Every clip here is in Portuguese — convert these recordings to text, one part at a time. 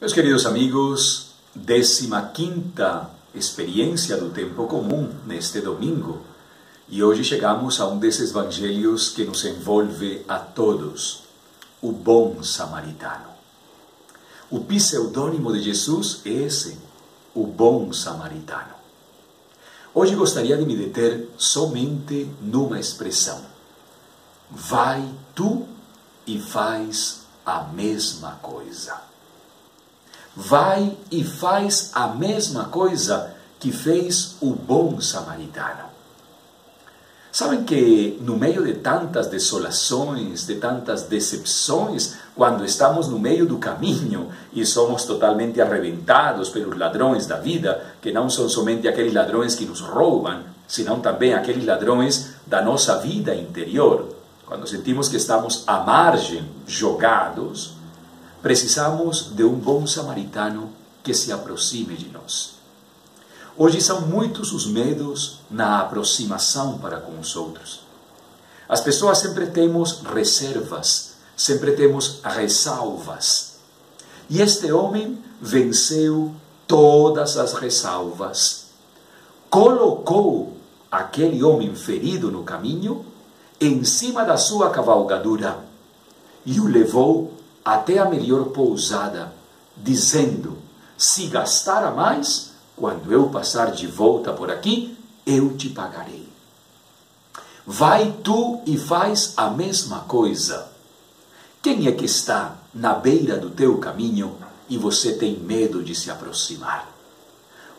Meus queridos amigos, 15 experiência do tempo comum neste domingo. E hoje chegamos a um desses evangelhos que nos envolve a todos, o bom samaritano. O pseudônimo de Jesus é esse, o bom samaritano. Hoje gostaria de me deter somente numa expressão. Vai tu e faz a mesma coisa vai e faz a mesma coisa que fez o bom samaritano. Sabem que no meio de tantas desolações, de tantas decepções, quando estamos no meio do caminho e somos totalmente arrebentados pelos ladrões da vida, que não são somente aqueles ladrões que nos roubam, senão também aqueles ladrões da nossa vida interior, quando sentimos que estamos à margem, jogados, Precisamos de um bom samaritano que se aproxime de nós. Hoje são muitos os medos na aproximação para com os outros. As pessoas sempre temos reservas, sempre temos ressalvas. E este homem venceu todas as ressalvas. Colocou aquele homem ferido no caminho em cima da sua cavalgadura e o levou até a melhor pousada, dizendo: Se gastar a mais, quando eu passar de volta por aqui, eu te pagarei. Vai tu e faz a mesma coisa. Quem é que está na beira do teu caminho e você tem medo de se aproximar?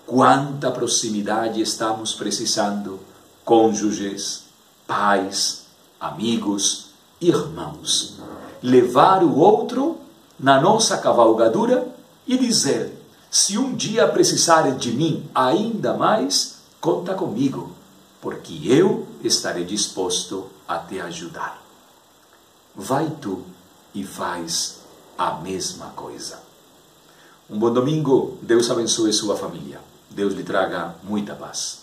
Quanta proximidade estamos precisando, cônjuges, pais, amigos, irmãos levar o outro na nossa cavalgadura e dizer: se um dia precisar de mim ainda mais, conta comigo, porque eu estarei disposto a te ajudar. Vai tu e faz a mesma coisa. Um bom domingo, Deus abençoe sua família. Deus lhe traga muita paz.